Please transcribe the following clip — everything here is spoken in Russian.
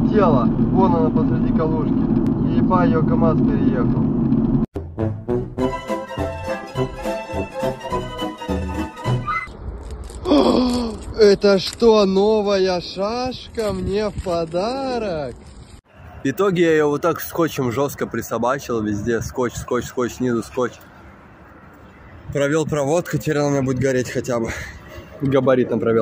пролетела, Вон она посреди колюшки, и по ее КамАЗ переехал. Это что, новая шашка мне в подарок? В итоге я ее вот так скотчем жестко присобачил везде. Скотч, скотч, скотч, снизу скотч. Провел проводку, теперь она у меня будет гореть хотя бы. Габаритом провел.